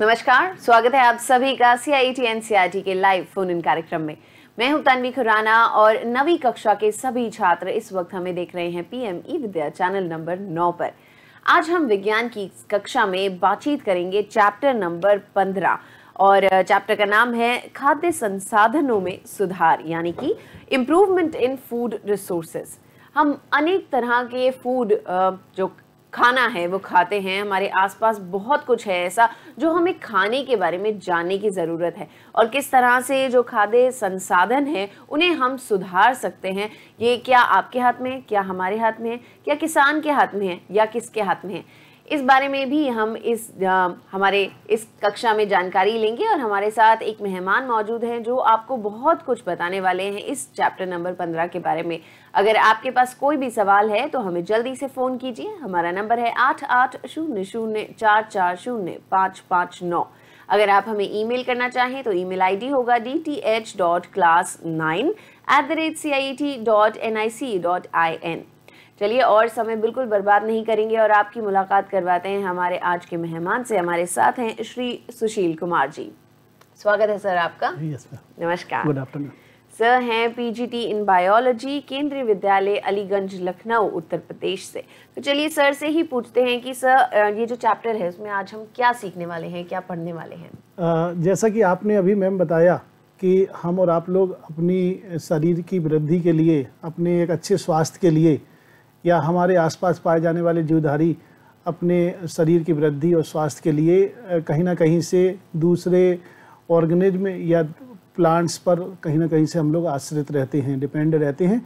नमस्कार, स्वागत है आप सभी का C I T N C I T के लाइव फ़ोन इन कार्यक्रम में। मैं हूँ तन्वी खुराना और नवी कक्षा के सभी छात्र इस वक्त हमें देख रहे हैं PM e Vidya channel number नौ पर। आज हम विज्ञान की कक्षा में बातचीत करेंगे चैप्टर नंबर पंद्रह और चैप्टर का नाम है खाद्य संसाधनों में सुधार, यानी कि इम्प्रूवमेंट इन फ़ूड रिसोर्सेज हम अनेक तरह के फ़ूड जो खाना है, वो खाते हैं। हमारे आसपास बहुत कुछ है ऐसा जो हमें खाने के बारे में जानने की ज़रूरत है। और किस तरह से जो खाद्य संसाधन है, उन्हें हम सुधार सकते हैं, ये क्या आपके हाथ में है, क्या हमारे हाथ में है, क्या किसान के हाथ में है, या किसके हाथ में है? इस बारे में भी हम इस आ, हमारे इस कक्षा में जानकारी लेंगे और हमारे साथ एक मेहमान मौजूद हैं जो आपको बहुत कुछ बताने वाले हैं इस चैप्टर नंबर पंद्रह के बारे में। अगर आपके पास कोई भी सवाल है तो हमें जल्दी से फ़ोन कीजिए। हमारा नंबर है आठ आठ शून्य शून्य चार चार शून्य पाँच पाँच नौ। अगर आप हमें ईमेल करना चाहें तो ईमेल आईडी होगा D T H dot class nine at the rate C I T dot N I C dot I N चलिए और समय बिल्कुल बर्बाद नहीं करेंगे और आपकी मुलाकात करवाते हैं हमारे आज के मेहमान से। हमारे साथ हैं श्री सुशील कुमार जी। स्वागत है सर आपका। Yes, नमस्कार। गुड आफ्टरनून सर हैं PGT in biology Kendriya Vidyalaya Aliganj Lucknow Uttar Pradesh से। तो चलिए सर से ही पूछते हैं कि सर ये जो चैप्टर है उसमें आज हम क्या सीखने वाले हैं क्या पढ़ने वाले हैं? जैसा कि आपने अभी मैम बताया कि हम और आप लोग अपनी शरीर की वृद्धि के लिए अपने एक अच्छे स्वास्थ्य के लिए या हमारे आसपास पाए जाने वाले जीवधारी अपने शरीर की वृद्धि और स्वास्थ्य के लिए कहीं ना कहीं से दूसरे ऑर्गेनिज्म या प्लांट्स पर कहीं ना कहीं से हम लोग आश्रित रहते हैं, डिपेंड रहते हैं।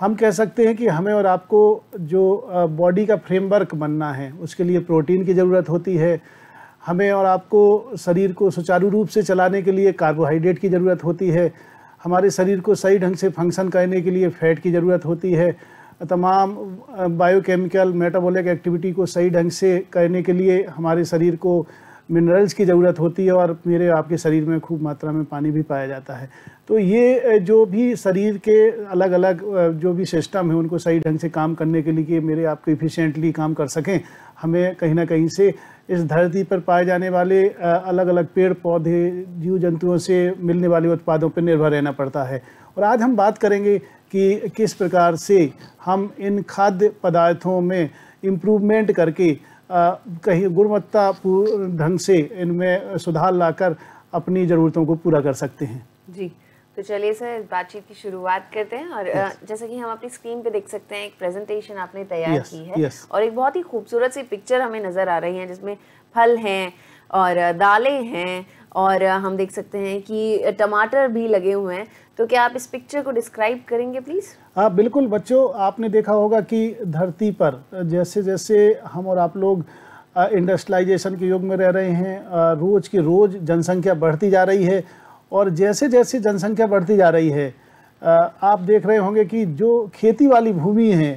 हम कह सकते हैं कि हमें और आपको जो बॉडी का फ्रेमवर्क बनना है, उसके लिए प्रोटीन की ज़रूरत होती है। हमें और आपको शरीर को सुचारू रूप से चलाने के लिए कार्बोहाइड्रेट की ज़रूरत होती है। हमारे शरीर को सही ढंग से फ़ंक्शन करने के लिए फैट की ज़रूरत होती है। तमाम बायोकेमिकल मेटाबॉलिक एक्टिविटी को सही ढंग से करने के लिए हमारे शरीर को मिनरल्स की ज़रूरत होती है और मेरे आपके शरीर में खूब मात्रा में पानी भी पाया जाता है। तो ये जो भी शरीर के अलग अलग जो भी सिस्टम है, उनको सही ढंग से काम करने के लिए कि मेरे आपको इफ़िशेंटली काम कर सकें। हमें कहीं ना कहीं से इस धरती पर पाए जाने वाले अलग अलग पेड़ पौधे जीव जंतुओं से मिलने वाले उत्पादों पर निर्भर रहना पड़ता है। और आज हम बात करेंगे कि किस प्रकार से हम इन खाद्य पदार्थों में इम्प्रूवमेंट करके आ, कहीं गुणवत्ता ढंग से इनमें सुधार लाकर अपनी ज़रूरतों को पूरा कर सकते हैं जी तो चलिए सर बातचीत की शुरुआत करते हैं और yes. जैसा कि हम अपनी स्क्रीन पे देख सकते हैं एक प्रेजेंटेशन आपने तैयार yes, की है yes. और एक बहुत ही खूबसूरत सी पिक्चर हमें नज़र आ रही है जिसमें फल हैं और दालें हैं और हम देख सकते हैं कि टमाटर भी लगे हुए हैं। तो क्या आप इस पिक्चर को डिस्क्राइब करेंगे प्लीज़? हाँ बिल्कुल, बच्चों, आपने देखा होगा कि धरती पर जैसे जैसे हम और आप लोग इंडस्ट्रियलाइजेशन के युग में रह रहे हैं रोज़ की रोज़ जनसंख्या बढ़ती जा रही है और जैसे जैसे जनसंख्या बढ़ती जा रही है आप देख रहे होंगे कि जो खेती वाली भूमि है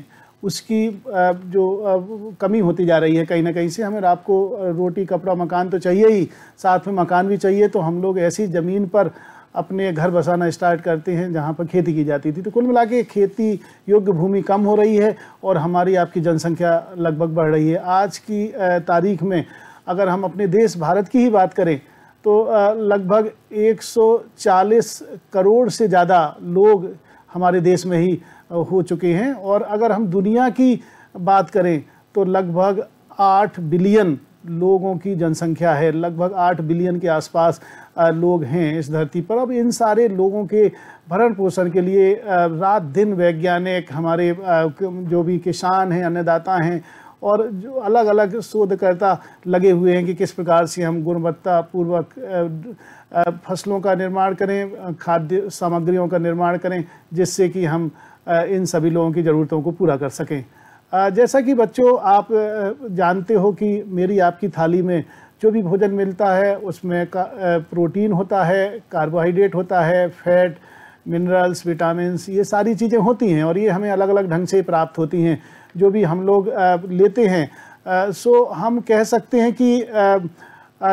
उसकी जो कमी होती जा रही है कहीं ना कहीं से, हमें आपको रोटी, कपड़ा, मकान तो चाहिए ही, साथ में मकान भी चाहिए तो हम लोग ऐसी ज़मीन पर अपने घर बसाना स्टार्ट करते हैं, जहाँ पर खेती की जाती थी। तो कुल मिला के खेती योग्य भूमि कम हो रही है और हमारी आपकी जनसंख्या लगभग बढ़ रही है। आज की तारीख में अगर हम अपने देश भारत की ही बात करें तो लगभग 140 करोड़ से ज़्यादा लोग हमारे देश में ही हो चुके हैं। और अगर हम दुनिया की बात करें तो लगभग आठ बिलियन लोगों की जनसंख्या है। लगभग आठ बिलियन के आसपास लोग हैं इस धरती पर। अब इन सारे लोगों के भरण पोषण के लिए रात दिन वैज्ञानिक हमारे जो भी किसान हैं, अन्नदाता हैं और जो अलग अलग शोधकर्ता लगे हुए हैं कि किस प्रकार से हम गुणवत्ता पूर्वक फ़सलों का निर्माण करें खाद्य सामग्रियों का निर्माण करें, जिससे कि हम इन सभी लोगों की ज़रूरतों को पूरा कर सकें। जैसा कि बच्चों, आप जानते हो कि मेरी आपकी थाली में जो भी भोजन मिलता है, उसमें का प्रोटीन होता है, कार्बोहाइड्रेट होता है, फैट, मिनरल्स, विटामिन्स, ये सारी चीज़ें होती हैं और ये हमें अलग अलग ढंग से प्राप्त होती हैं। जो भी हम लोग लेते हैं। सो हम कह सकते हैं कि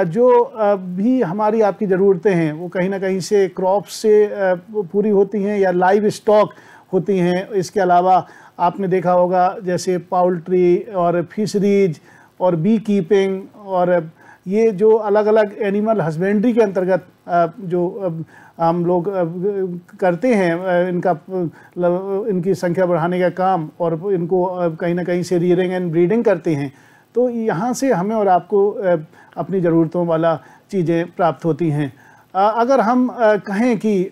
जो भी हमारी आपकी ज़रूरतें हैं, वो कहीं ना कहीं से क्रॉप से पूरी होती हैं या लाइव स्टॉक होती हैं। इसके अलावा आपने देखा होगा, जैसे पाउल्ट्री और फिशरीज और बी कीपिंग और ये जो अलग अलग एनिमल हस्बेंड्री के अंतर्गत जो हम लोग करते हैं इनका इनकी संख्या बढ़ाने का काम और इनको कहीं ना कहीं से रियरिंग एंड ब्रीडिंग करते हैं तो यहाँ से हमें और आपको अपनी ज़रूरतों वाला चीज़ें प्राप्त होती हैं। अगर हम कहें कि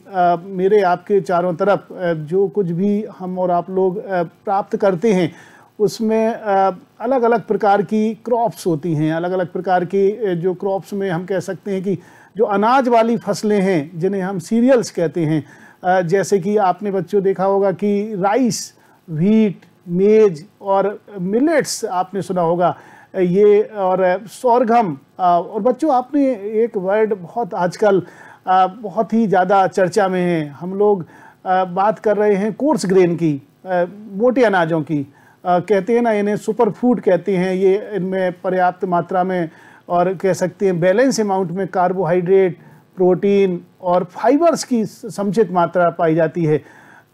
मेरे आपके चारों तरफ़ जो कुछ भी हम और आप लोग प्राप्त करते हैं उसमें अलग अलग प्रकार की क्रॉप्स होती हैं अलग अलग प्रकार की जो क्रॉप्स में हम कह सकते हैं कि जो अनाज वाली फ़सलें हैं, जिन्हें हम सीरियल्स कहते हैं जैसे कि आपने बच्चों देखा होगा कि राइस वीट मेज और मिलेट्स आपने सुना होगा ये और सौरघम और बच्चों आपने एक वर्ड बहुत आजकल बहुत ही ज़्यादा चर्चा में है। हम लोग बात कर रहे हैं कोर्स ग्रेन की मोटे अनाजों की। कहते हैं ना, इन्हें सुपर फ़ूड कहते हैं, ये इनमें पर्याप्त मात्रा में और कह सकते हैं बैलेंस अमाउंट में कार्बोहाइड्रेट प्रोटीन और फाइबर्स की समुचित मात्रा पाई जाती है।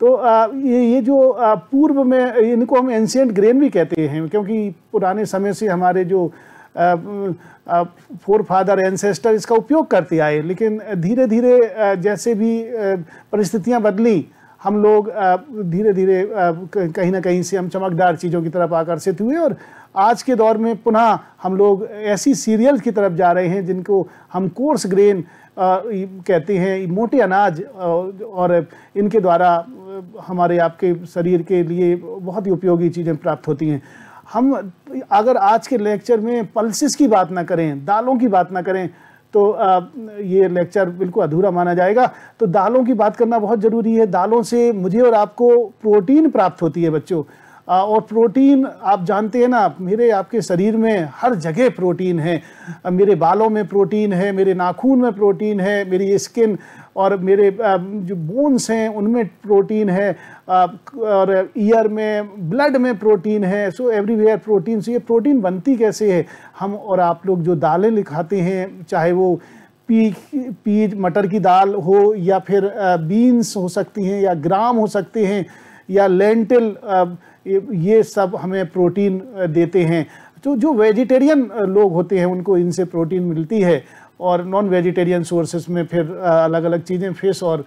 तो ये ये जो पूर्व में, इनको हम एंशियंट ग्रेन भी कहते हैं, क्योंकि पुराने समय से हमारे जो फोर फादर एंसेस्टर इसका उपयोग करते आए, लेकिन धीरे धीरे जैसे भी परिस्थितियाँ बदली हम लोग धीरे धीरे कहीं ना कहीं से हम चमकदार चीज़ों की तरफ़ आकर्षित हुए और आज के दौर में पुनः हम लोग ऐसी सीरियल की तरफ़ जा रहे हैं जिनको हम कोर्स ग्रेन कहते हैं मोटे अनाज और इनके द्वारा हमारे आपके शरीर के लिए बहुत ही उपयोगी चीज़ें प्राप्त होती हैं। हम अगर आज के लेक्चर में पल्सिस की बात ना करें, दालों की बात ना करें तो ये लेक्चर बिल्कुल अधूरा माना जाएगा। तो दालों की बात करना बहुत ज़रूरी है। दालों से मुझे और आपको प्रोटीन प्राप्त होती है बच्चों। और प्रोटीन, आप जानते हैं ना, मेरे, आपके शरीर में हर जगह प्रोटीन है। मेरे बालों में प्रोटीन है, मेरे नाखून में प्रोटीन है, मेरी स्किन और मेरे जो बोन्स हैं, उनमें प्रोटीन है। और ईयर में, ब्लड में प्रोटीन है सो एवरीवेयर प्रोटीन। सो ये प्रोटीन बनती कैसे है? हम और आप लोग जो दालें लिखाते हैं, चाहे वो पी पी मटर की दाल हो या फिर बीन्स हो सकती हैं या ग्राम हो सकते हैं या लेंटिल ये सब हमें प्रोटीन देते हैं। तो जो वेजिटेरियन लोग होते हैं, उनको इनसे प्रोटीन मिलती है और नॉन वेजिटेरियन सोर्सेज में फिर अलग अलग चीज़ें फ़िश और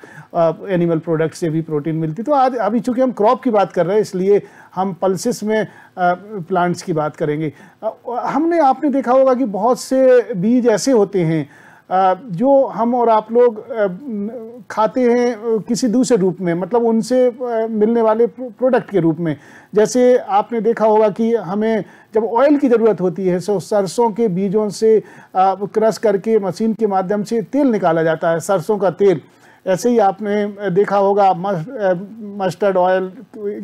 एनिमल प्रोडक्ट से भी प्रोटीन मिलती। तो आज, अभी चूँकि हम क्रॉप की बात कर रहे हैं, इसलिए हम पल्सिस में प्लांट्स की बात करेंगे। हमने, आपने देखा होगा कि बहुत से बीज ऐसे होते हैं जो हम और आप लोग खाते हैं किसी दूसरे रूप में मतलब उनसे मिलने वाले प्रोडक्ट के रूप में। जैसे आपने देखा होगा कि हमें जब ऑयल की ज़रूरत होती है तो सरसों के बीजों से क्रश करके मशीन के माध्यम से तेल निकाला जाता है, सरसों का तेल। ऐसे ही आपने देखा होगा मस्टर्ड ऑयल,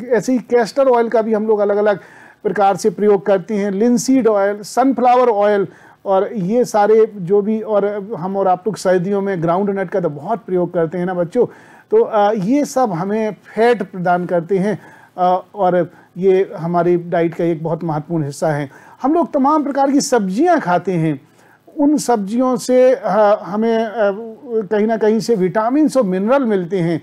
ऐसे ही कैस्टर ऑयल का भी हम लोग अलग अलग प्रकार से प्रयोग करते हैं। लिंसीड ऑयल, सनफ्लावर ऑयल और ये सारे जो भी, और हम और आप लोग सर्दियों में ग्राउंड नट का तो बहुत प्रयोग करते हैं ना बच्चों। तो ये सब हमें फैट प्रदान करते हैं और ये हमारी डाइट का एक बहुत महत्वपूर्ण हिस्सा है। हम लोग तमाम प्रकार की सब्ज़ियाँ खाते हैं। उन सब्जियों से हमें कहीं ना कहीं से विटामिन और मिनरल मिलते हैं।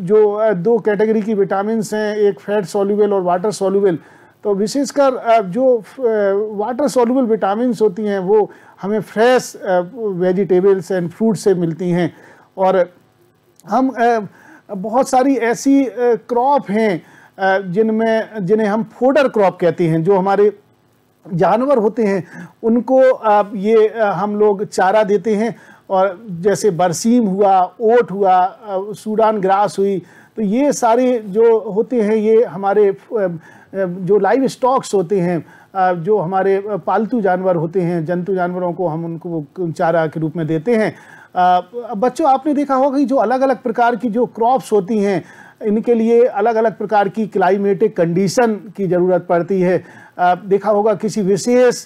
जो दो कैटेगरी की विटामिन हैं, एक फैट सोल्यूबल और वाटर सोल्यूबल तो विशेषकर जो वाटर सोलूबल विटामिन होती हैं, वो हमें फ्रेश वेजिटेबल्स एंड फ्रूट से मिलती हैं। और हम बहुत सारी ऐसी क्रॉप हैं जिनमें, जिन्हें हम फोडर क्रॉप कहते हैं, जो हमारे जानवर होते हैं, उनको ये हम लोग चारा देते हैं। और जैसे बरसीम हुआ, ओट हुआ सूडान ग्रास हुई तो ये सारे जो होते हैं, ये हमारे जो लाइव स्टॉक्स होते हैं जो हमारे पालतू जानवर होते हैं, जंतु जानवरों को हम उनको चारा के रूप में देते हैं। बच्चों, आपने देखा होगा कि जो अलग अलग प्रकार की जो क्रॉप्स होती हैं, इनके लिए अलग अलग प्रकार की क्लाइमेटिक कंडीशन की ज़रूरत पड़ती है। देखा होगा किसी विशेष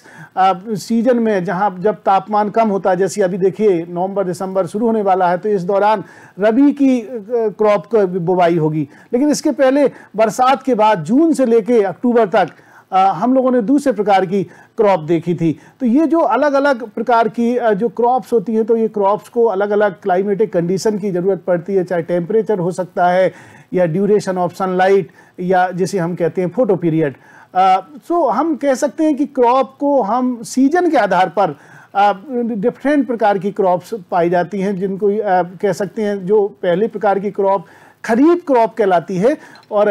सीज़न में जहाँ जब तापमान कम होता है, जैसे अभी देखिए, नवंबर, दिसंबर शुरू होने वाला है तो इस दौरान रबी की क्रॉप की बुवाई होगी। लेकिन इसके पहले बरसात के बाद, जून से लेके अक्टूबर तक हम लोगों ने दूसरे प्रकार की क्रॉप देखी थी। तो ये जो अलग अलग प्रकार की जो क्रॉप्स होती हैं तो ये क्रॉप्स को अलग अलग क्लाइमेटिक कंडीशन की ज़रूरत पड़ती है, चाहे टेम्परेचर हो सकता है, या ड्यूरेशन ऑफ़ सनलाइट या जिसे हम कहते हैं फ़ोटो पीरियड सो हम कह सकते हैं कि क्रॉप को हम सीज़न के आधार पर डिफरेंट प्रकार की क्रॉप्स पाई जाती हैं जिनको कह सकते हैं जो पहले प्रकार की क्रॉप खरीफ क्रॉप कहलाती है और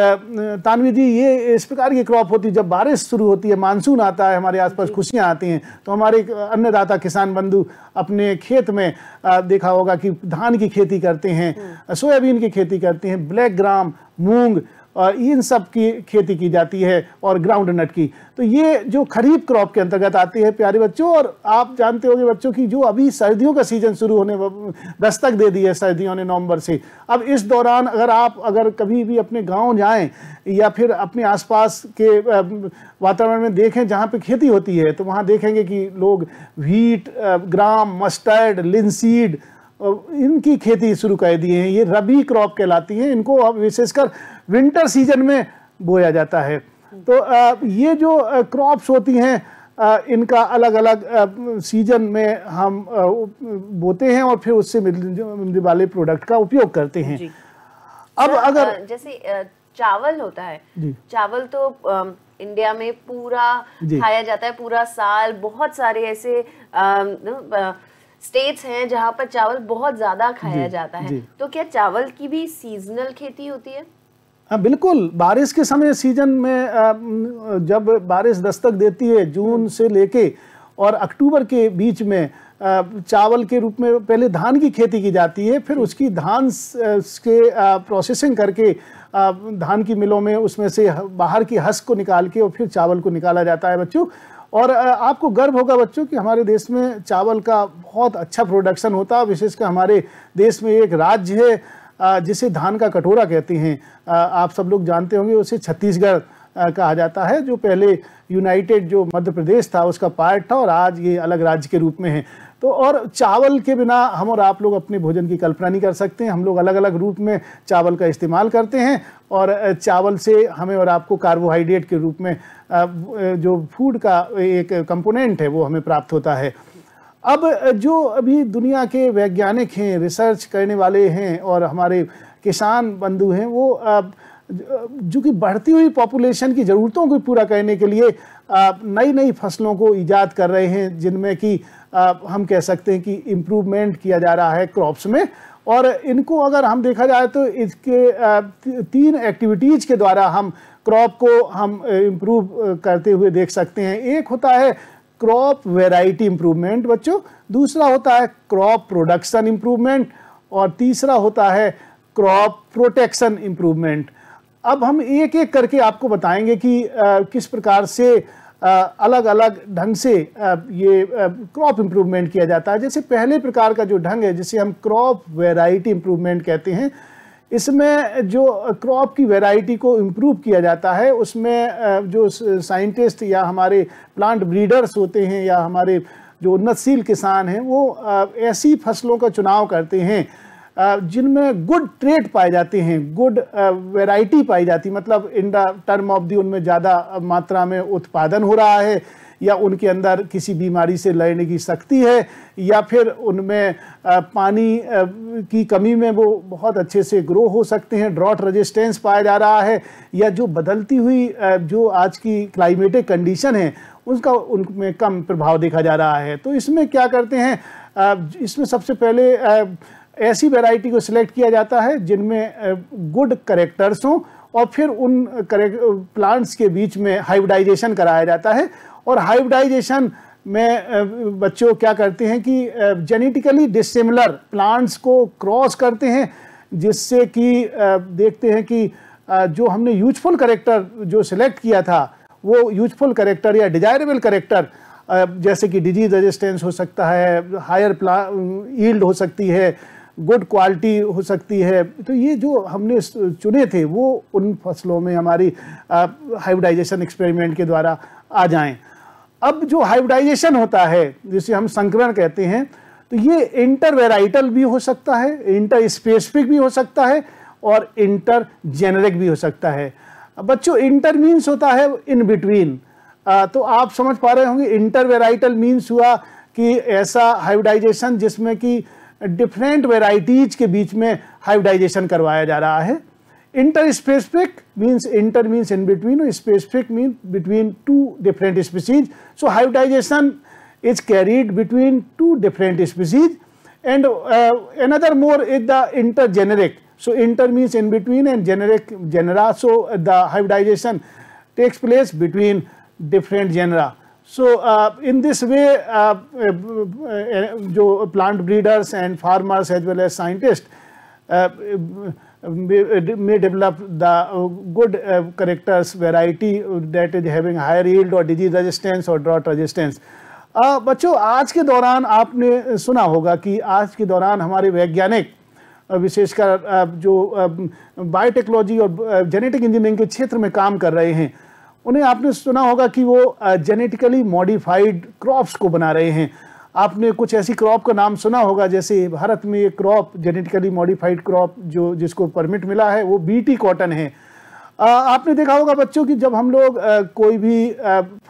तानवी जी ये इस प्रकार की क्रॉप होती है जब बारिश शुरू होती है मानसून आता है हमारे आसपास खुशियाँ आती हैं तो हमारे अन्नदाता किसान बंधु अपने खेत में देखा होगा कि धान की खेती करते हैं हम्म। सोयाबीन की खेती करते हैं ब्लैक ग्राम मूंग इन सब की खेती की जाती है और ग्राउंड नट की। तो ये जो खरीफ क्रॉप के अंतर्गत आती है, प्यारे बच्चों, और आप जानते होंगे बच्चों की जो अभी सर्दियों का सीज़न शुरू होने, दस्तक दे दी है सर्दियों ने नवंबर से। अब इस दौरान अगर आप, अगर कभी भी अपने गाँव जाएँ या फिर अपने आसपास के वातावरण में देखें जहाँ पे खेती होती है तो वहाँ देखेंगे कि लोग व्हीट ग्राम मस्टर्ड लिंसीड इनकी खेती शुरू कर दी है ये रबी क्रॉप कहलाती हैं इनको अब विशेषकर विंटर सीज़न में बोया जाता है। तो ये जो क्रॉप्स होती हैं इनका अलग अलग सीज़न में हम बोते हैं और फिर उससे मिलने वाले प्रोडक्ट का उपयोग करते हैं। अब अगर जैसे चावल होता है चावल तो इंडिया में पूरा खाया जाता है पूरा साल बहुत सारे ऐसे स्टेट्स हैं जहाँ पर चावल बहुत ज़्यादा खाया जाता है। तो क्या चावल की भी सीजनल खेती होती है? हाँ बिल्कुल। बारिश के समय सीज़न में जब बारिश दस्तक देती है जून से लेके और अक्टूबर के बीच में चावल के रूप में पहले धान की खेती की जाती है फिर उसकी धान के प्रोसेसिंग करके धान की मिलों में उसमें से बाहर की हस को निकाल के और फिर चावल को निकाला जाता है। बच्चों और आपको गर्व होगा बच्चों कि हमारे देश में चावल का बहुत अच्छा प्रोडक्शन होता है विशेषकर हमारे देश में एक राज्य है जिसे धान का कटोरा कहते हैं। आप सब लोग जानते होंगे, उसे छत्तीसगढ़ कहा जाता है, जो पहले यूनाइटेड जो मध्य प्रदेश था, उसका पार्ट था और आज ये अलग राज्य के रूप में है। तो और चावल के बिना हम और आप लोग अपने भोजन की कल्पना नहीं कर सकते हम लोग अलग अलग रूप में चावल का इस्तेमाल करते हैं और चावल से हमें और आपको कार्बोहाइड्रेट के रूप में जो फ़ूड का एक कंपोनेंट है, वो हमें प्राप्त होता है। अब जो अभी दुनिया के वैज्ञानिक हैं, रिसर्च करने वाले हैं और हमारे किसान बंधु हैं, वो जो कि बढ़ती हुई पॉपुलेशन की ज़रूरतों को पूरा करने के लिए नई नई फ़सलों को ईजाद कर रहे हैं, जिनमें कि हम कह सकते हैं कि इम्प्रूवमेंट किया जा रहा है क्रॉप्स में। और इनको अगर हम देखा जाए तो इसके तीन एक्टिविटीज़ के द्वारा हम क्रॉप को हम इम्प्रूव करते हुए देख सकते हैं। एक होता है क्रॉप वेराइटी इम्प्रूवमेंट बच्चों। दूसरा होता है क्रॉप प्रोडक्शन इम्प्रूवमेंट और तीसरा होता है क्रॉप प्रोटेक्शन इंप्रूवमेंट अब हम एक एक करके आपको बताएँगे कि आ, किस प्रकार से आ, अलग अलग ढंग से आ, ये क्रॉप इम्प्रूवमेंट किया जाता है। जैसे पहले प्रकार का जो ढंग है जिसे हम क्रॉप वेराइटी इम्प्रूवमेंट कहते हैं इसमें जो क्रॉप की वैरायटी को इम्प्रूव किया जाता है उसमें जो साइंटिस्ट या हमारे प्लांट ब्रीडर्स होते हैं या हमारे जो उन्नतशील किसान हैं वो ऐसी फ़सलों का चुनाव करते हैं। जिनमें गुड ट्रेड पाए जाते हैं गुड वैरायटी पाई जाती मतलब in the term of the उनमें ज़्यादा मात्रा में उत्पादन हो रहा है, या उनके अंदर किसी बीमारी से लड़ने की शक्ति है, या फिर उनमें पानी की कमी में वो बहुत अच्छे से ग्रो हो सकते हैं ड्रॉट रेजिस्टेंस पाया जा रहा है, या जो बदलती हुई जो आज की क्लाइमेटिक कंडीशन है, उसका उनमें कम प्रभाव देखा जा रहा है। तो इसमें क्या करते हैं इसमें सबसे पहले ऐसी वैरायटी को सिलेक्ट किया जाता है जिनमें गुड करेक्टर्स हों और फिर उन प्लांट्स के बीच में हाइब्रिडाइजेशन कराया जाता है। और हाइब्रिडाइजेशन में बच्चों क्या करते हैं कि जेनेटिकली डिसिमिलर प्लांट्स को क्रॉस करते हैं, जिससे कि देखते हैं कि जो हमने यूजफुल करेक्टर जो सिलेक्ट किया था, वो यूजफुल करेक्टर या डिजायरेबल करेक्टर जैसे कि डिज़ीज़ रेजिस्टेंस हो सकता है हायर प्ला ईल्ड हो सकती है गुड क्वालिटी हो सकती है। तो ये जो हमने चुने थे, वो उन फ़सलों में हमारी हाइब्रिडाइजेशन एक्सपेरिमेंट के द्वारा आ जाएँ। अब जो हाइब्रिडाइजेशन होता है, जिसे हम संकरण कहते हैं तो ये इंटर वेराइटल भी हो सकता है इंटर स्पेसिफिक भी हो सकता है और इंटर जेनरिक भी हो सकता है। बच्चों इंटर मीन्स होता है इन बिटवीन। तो आप समझ पा रहे होंगे इंटर वेराइटल मीन्स हुआ कि ऐसा हाइब्रिडाइजेशन जिसमें कि डिफरेंट वेराइटीज के बीच में हाइब्रिडाइजेशन करवाया जा रहा है। Inter specific means inter means in between specific mean between two different species so hybridization is carried between two different species and an other more is the inter generic so inter means in between and generic genera so the hybridization takes place between different genera so in this way जो plant breeders and farmers as well as scientist may develop the good characters variety that is having higher yield और disease resistance और drought resistance बच्चों, आज के दौरान आपने सुना होगा कि आज के दौरान हमारे वैज्ञानिक uh, विशेषकर uh, जो um, बायोटेक्नोलॉजी और uh, जेनेटिक इंजीनियरिंग के क्षेत्र में काम कर रहे हैं उन्हें आपने सुना होगा कि वो जेनेटिकली मॉडिफाइड क्रॉप्स को बना रहे हैं। आपने कुछ ऐसी क्रॉप का नाम सुना होगा, जैसे भारत में ये क्रॉप जेनेटिकली मॉडिफाइड क्रॉप जो, जिसको परमिट मिला है, वो बीटी कॉटन है। आपने देखा होगा बच्चों की जब हम लोग कोई भी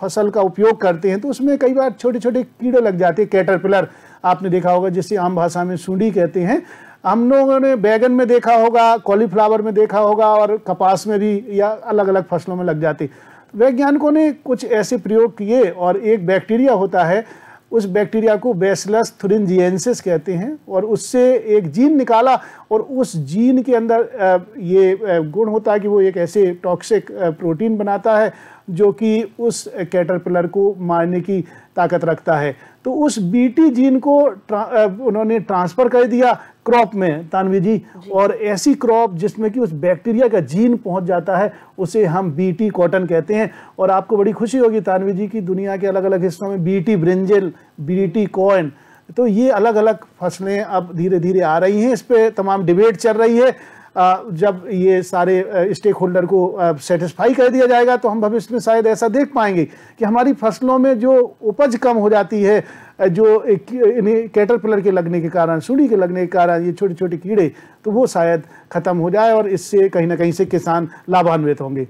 फ़सल का उपयोग करते हैं तो उसमें कई बार छोटे छोटे कीड़े लग जाते हैं कैटरपिलर आपने देखा होगा, जिसे आम भाषा में सूढ़ी कहते हैं। हम लोगों ने बैगन में देखा होगा कॉलीफ्लावर में देखा होगा, और कपास में भी, या अलग अलग फ़सलों में लग जाती। वैज्ञानिकों ने कुछ ऐसे प्रयोग किए और एक बैक्टीरिया होता है, उस बैक्टीरिया को बेसलस थुरिंजियंसिस कहते हैं और उससे एक जीन निकाला और उस जीन के अंदर ये गुण होता है कि वो एक ऐसे टॉक्सिक प्रोटीन बनाता है जो कि उस कैटरपिलर को मारने की ताकत रखता है। तो उस बीटी जीन को ट्रा, उन्होंने ट्रांसफ़र कर दिया क्रॉप में तानवी जी, जी। और ऐसी क्रॉप जिसमें कि उस बैक्टीरिया का जीन पहुँच जाता है उसे हम बीटी कॉटन कहते हैं। और आपको बड़ी खुशी होगी तानवी जी की दुनिया के अलग अलग हिस्सों में बीटी ब्रिंजल बीटी कॉइन तो ये अलग अलग फ़सलें अब धीरे धीरे आ रही हैं। इस पर तमाम डिबेट चल रही है। जब ये सारे स्टेक होल्डर को सेटिस्फाई कर दिया जाएगा तो हम भविष्य में शायद ऐसा देख पाएँगे कि हमारी फ़सलों में जो उपज कम हो जाती है जो इन्हें कैटरपिलर के लगने के कारण सूढ़ी के लगने के कारण, ये छोटे छोटे कीड़े तो वो शायद ख़त्म हो जाए और इससे कहीं ना कहीं से किसान लाभान्वित होंगे।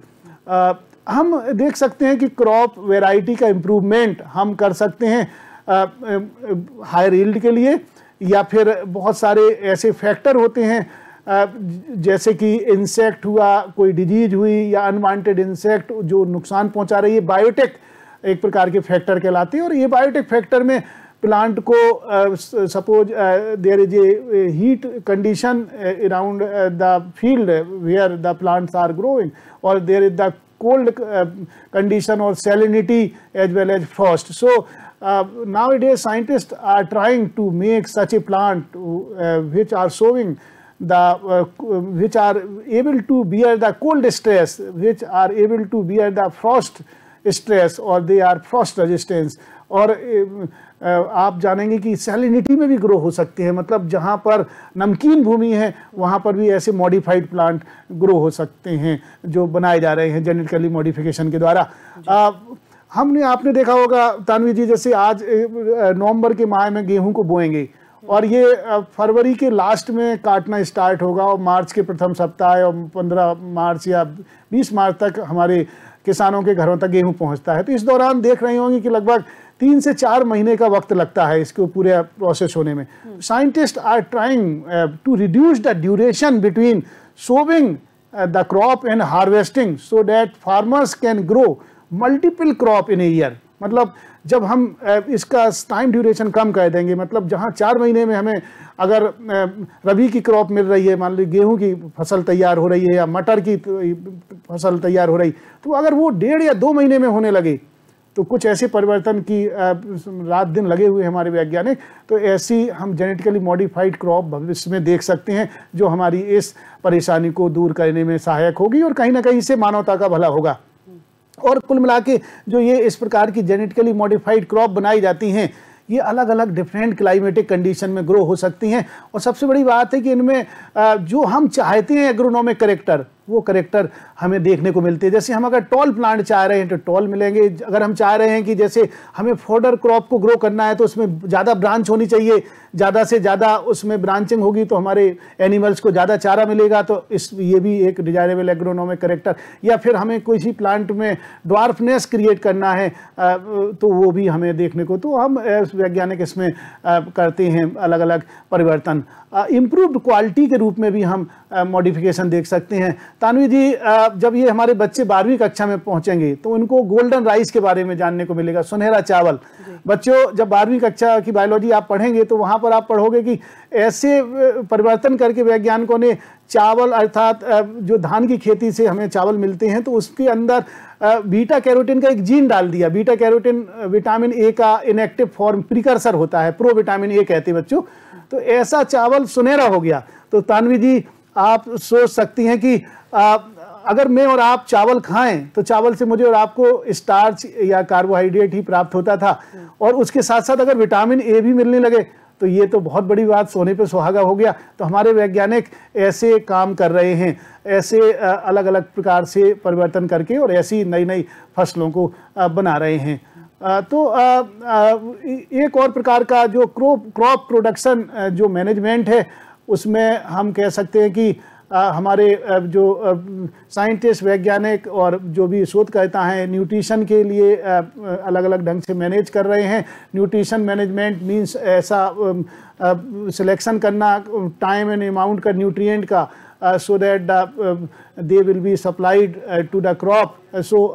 हम देख सकते हैं कि क्रॉप वेराइटी का इम्प्रूवमेंट हम कर सकते हैं हायर ईल्ड के लिए, या फिर बहुत सारे ऐसे फैक्टर होते हैं जैसे कि इंसेक्ट हुआ कोई डिज़ीज़ हुई या अनवांटेड इंसेक्ट जो नुकसान पहुँचा रही है बायोटेक एक प्रकार के फैक्टर कहलाती है और ये बायोटेक फैक्टर में प्लांट को suppose there is a heat condition around the field where the plants are growing और there is the uh, condition or salinity as well as frost. So uh, nowadays scientists are trying to make such a plant uh, which are showing the uh, which are able to bear the cold stress, which are able to bear the frost stress or they are frost resistance. और आप जानेंगे कि salinity में भी grow हो सकते हैं। मतलब जहाँ पर नमकीन भूमि है वहाँ पर भी ऐसे मॉडिफाइड प्लांट ग्रो हो सकते हैं जो बनाए जा रहे हैं जेनेटिकली मॉडिफिकेशन के द्वारा। आ, हमने आपने देखा होगा तानवी जी जैसे आज नवंबर के माह में गेहूँ को बोएँगे। और ये फरवरी के लास्ट में काटना स्टार्ट होगा और मार्च के प्रथम सप्ताह और पंद्रह मार्च या बीस मार्च तक हमारे किसानों के घरों तक गेहूँ पहुँचता है। तो इस दौरान देख रही होंगी कि लगभग तीन से चार महीने का वक्त लगता है इसको पूरे प्रोसेस होने में। Scientist are trying to reduce the duration between sowing the crop and harvesting so that farmers can grow multiple crop in a year मतलब जब हम इसका टाइम ड्यूरेशन कम कर देंगे मतलब जहाँ चार महीने में हमें अगर रबी की क्रॉप मिल रही है, मान लीजिए गेहूँ की फ़सल तैयार हो रही है या मटर की फ़सल तैयार हो रही तो अगर वो डेढ़ या दो महीने में होने लगे तो कुछ ऐसे परिवर्तन की रात दिन लगे हुए हमारे वैज्ञानिक तो ऐसी हम जेनेटिकली मॉडिफाइड क्रॉप भविष्य में देख सकते हैं, जो हमारी इस परेशानी को दूर करने में सहायक होगी और कहीं ना कहीं से मानवता का भला होगा। और कुल मिला के जो ये इस प्रकार की जेनेटिकली मॉडिफाइड क्रॉप बनाई जाती हैं, ये अलग अलग डिफरेंट क्लाइमेटिक कंडीशन में ग्रो हो सकती हैं। और सबसे बड़ी बात है कि इनमें जो हम चाहते हैं एग्रोनॉमिक करेक्टर वो करेक्टर हमें देखने को मिलते हैं। जैसे हम अगर टॉल प्लांट चाह रहे हैं तो टॉल मिलेंगे। अगर हम चाह रहे हैं कि जैसे हमें फोडर क्रॉप को ग्रो करना है तो उसमें ज़्यादा ब्रांच होनी चाहिए। ज़्यादा से ज़्यादा उसमें ब्रांचिंग होगी तो हमारे एनिमल्स को ज़्यादा चारा मिलेगा। तो इस, ये भी एक डिजायरेबल एग्रोनॉमिक करेक्टर या फिर हमें किसी प्लांट में ड्वार्फनेस क्रिएट करना है तो वो भी हमें देखने को। तो हम वैज्ञानिक इसमें करते हैं अलग अलग परिवर्तन। इम्प्रूव्ड क्वालिटी के रूप में भी हम मॉडिफिकेशन देख सकते हैं। तानवी जी जब ये हमारे बच्चे बारहवीं कक्षा में पहुँचेंगे तो उनको गोल्डन राइस के बारे में जानने को मिलेगा सुनहरा चावल। बच्चों जब बारहवीं कक्षा की बायोलॉजी आप पढ़ेंगे तो वहाँ पर आप पढ़ोगे कि ऐसे परिवर्तन करके वैज्ञानिकों ने चावल अर्थात जो धान की खेती से हमें चावल मिलते हैं तो उसके अंदर बीटा कैरोटीन का एक जीन डाल दिया। बीटा कैरोटीन विटामिन ए का इनएक्टिव फॉर्म प्रिकर्सर होता है प्रो विटामिन ए कहते हैं बच्चों। तो ऐसा चावल सुनहरा हो गया। तो तानवी जी आप सोच सकती हैं कि आ, अगर मैं और आप चावल खाएँ तो चावल से मुझे और आपको स्टार्च या कार्बोहाइड्रेट ही प्राप्त होता था। और उसके साथ साथ अगर विटामिन ए भी मिलने लगे तो ये तो बहुत बड़ी बात सोने पे सुहागा हो गया। तो हमारे वैज्ञानिक ऐसे काम कर रहे हैं ऐसे अलग अलग प्रकार से परिवर्तन करके और ऐसी नई नई फ़सलों को बना रहे हैं। तो एक और प्रकार का जो क्रॉप क्रॉप प्रोडक्शन जो मैनेजमेंट है, उसमें हम कह सकते हैं कि हमारे जो साइंटिस्ट, वैज्ञानिक और जो भी शोधकर्ता हैं, न्यूट्रिशन के लिए अलग अलग ढंग से मैनेज कर रहे हैं। न्यूट्रिशन मैनेजमेंट मींस ऐसा सिलेक्शन करना, टाइम एंड अमाउंट का, न्यूट्रिएंट का so that they will be supplied to the crop so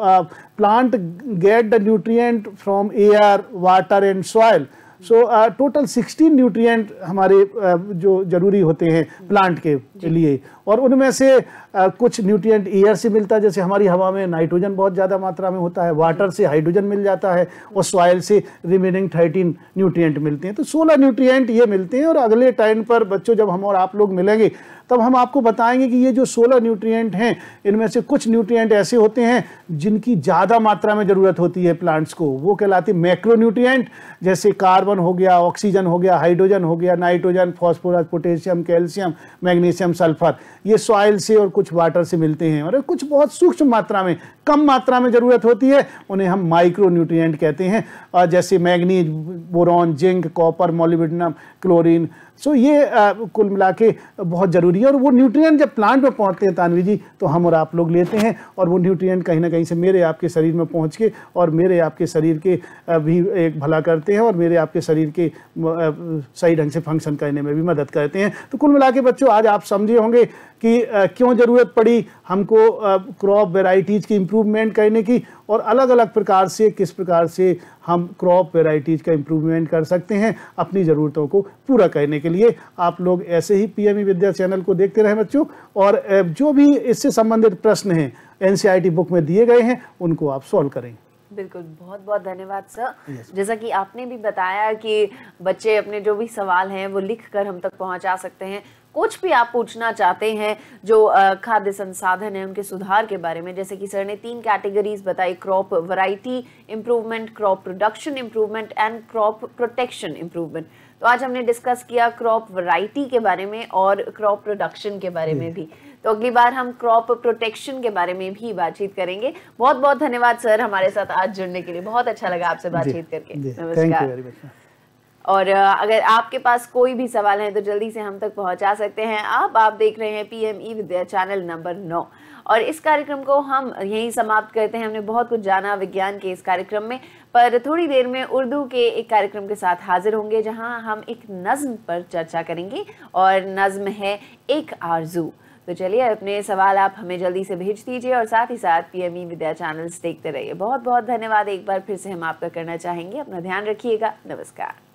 plant get the nutrient from air water and soil so total sixteen nutrient हमारे uh, जो ज़रूरी होते हैं plant के लिए। और उनमें से uh, कुछ न्यूट्रिएंट एयर से मिलता है जैसे हमारी हवा में नाइट्रोजन बहुत ज़्यादा मात्रा में होता है वाटर से हाइड्रोजन मिल जाता है और सॉइल से रिमेनिंग थर्टीन न्यूट्रिएंट मिलते हैं। तो सोलह न्यूट्रिएंट ये मिलते हैं और अगले टाइम पर बच्चों जब हम और आप लोग मिलेंगे तब हम आपको बताएँगे कि ये जो सोलह न्यूट्रिएंट हैं, इनमें से कुछ न्यूट्रिएंट ऐसे होते हैं जिनकी ज़्यादा मात्रा में ज़रूरत होती है प्लांट्स को। वो कहलाते मैक्रो न्यूट्रिएंट जैसे कार्बन हो गया, ऑक्सीजन हो गया, हाइड्रोजन हो गया, nitrogen, phosphorus, potassium, calcium, magnesium, sulphur. ये सॉइल से और कुछ वाटर से मिलते हैं। और कुछ बहुत सूक्ष्म मात्रा में, कम मात्रा में ज़रूरत होती है, उन्हें हम माइक्रो न्यूट्रिएंट कहते हैं। जैसे manganese, boron, zinc, copper, molybdenum, chlorine so ये आ, कुल मिला के बहुत ज़रूरी है और वो न्यूट्रिएंट जब प्लांट में पहुँचते हैं तानवी जी तो हम और आप लोग लेते हैं और वो न्यूट्रिएंट कहीं ना कहीं से मेरे आपके शरीर में पहुँच के और मेरे आपके शरीर के भी एक भला करते हैं और मेरे आपके शरीर के सही ढंग से फ़ंक्शन करने में भी मदद करते हैं। तो कुल मिला के बच्चों आज आप समझे होंगे कि क्यों ज़रूरत पड़ी हमको क्रॉप वेराइटीज़ की इम्प्रूवमेंट करने की और अलग अलग प्रकार से किस प्रकार से हम क्रॉप वेराइटीज़ का इम्प्रूवमेंट कर सकते हैं अपनी ज़रूरतों को पूरा करने के लिए। आप लोग ऐसे ही पीएमई विद्या चैनल को देखते रहें बच्चों और जो भी इससे संबंधित प्रश्न हैं एनसीईआरटी बुक में दिए गए हैं उनको आप सॉल्व करें। बिल्कुल बहुत बहुत धन्यवाद सर। Yes. जैसा कि आपने भी बताया कि बच्चे अपने जो भी सवाल हैं वो लिख कर हम तक पहुँचा सकते हैं। कुछ भी आप पूछना चाहते हैं जो खाद्य संसाधन है उनके सुधार के बारे में जैसे कि सर ने तीन कैटेगरीज बताई crop variety improvement crop production improvement and crop protection improvement तो आज हमने डिस्कस किया क्रॉप वैरायटी के बारे में और क्रॉप प्रोडक्शन के बारे में भी। तो अगली बार हम क्रॉप प्रोटेक्शन के बारे में भी बातचीत करेंगे। बहुत बहुत धन्यवाद सर हमारे साथ आज जुड़ने के लिए। बहुत अच्छा लगा आपसे बातचीत करके। नमस्कार। और अगर आपके पास कोई भी सवाल है तो जल्दी से हम तक पहुँचा सकते हैं। आप आप देख रहे हैं PM e Vidya channel number नौ। और इस कार्यक्रम को हम यहीं समाप्त करते हैं। हमने बहुत कुछ जाना विज्ञान के इस कार्यक्रम में, पर थोड़ी देर में उर्दू के एक कार्यक्रम के साथ हाजिर होंगे, जहाँ हम एक नज्म पर चर्चा करेंगे, और नज्म है एक आरज़ू। तो चलिए, अपने सवाल आप हमें जल्दी से भेज दीजिए, और साथ ही साथ पीएमई विद्या चैनल्स देखते रहिए। बहुत बहुत धन्यवाद एक बार फिर से हम आपका करना चाहेंगे। अपना ध्यान रखिएगा। नमस्कार।